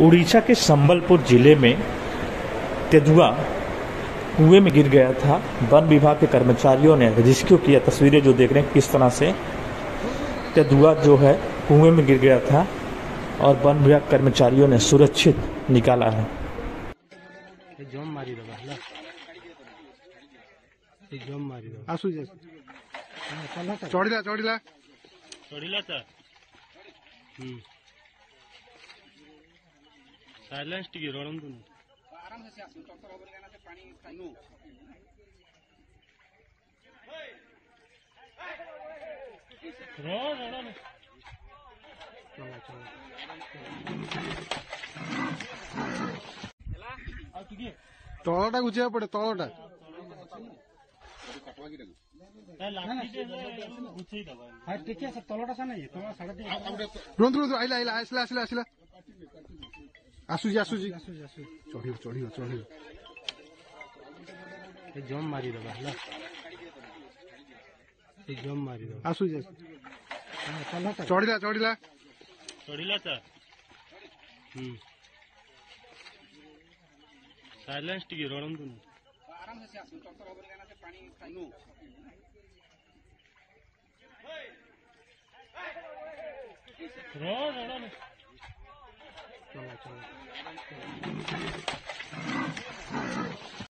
उड़ीसा के संबलपुर जिले में तेंदुआ कुएं में गिर गया था वन विभाग के कर्मचारियों ने रेस्क्यू किया तस्वीरें जो देख रहे हैं किस तरह से तेंदुआ जो है कुएं में गिर गया था और वन विभाग कर्मचारियों ने सुरक्षित निकाला है हाँ, चोड़ी ला, चौड़ीला चौड़ीला चौड़ीला सर हम्म। ಸೈಲೆನ್ಸ್ ಟಿಗೆ ರೋಣಂದು ಆರಾಮ ಸೆ ಆಸು ಟಕ್ಕರ ಹೋಗಲಿ ಏನತೆ ಪಾನಿ ಕಣ್ಣು ರೋ ರೋಣ ಚಲೋ ಚಲೋ ಎಲ್ಲ ಆ ತುಗೆ ತಳಟ ಗುಜಿಯಾ ಪಡೆ ತಳಟ हाँ ठीक है सर तलोटा सा नहीं तो साढ़े रुंद रुंद आइला आइला आइला आइला आइला ଆସୁଛି ଆସୁଛି ଚଢିବ ଚଢିବ ଚଢିବ ଏ ଜମ୍ ମାରିଦେବା ହେଲା ଏ ଜମ୍ ମାରିଦେବା ଆସୁଛି ଆସୁଛି ଚଢିଲା ଚଢିଲା ଚଢିଲା ସାର୍ ହୁଁ ସାଇଲେନ୍ସ ଟିକେ ରଡ଼ନ୍ତୁନି ଆରାମସେ ଆସୁ ଡକ୍ଟର ହବନି କାହିଁକିନା ପାଣି ଖାଇନୁ ରଡ଼ ରଡ଼ activated.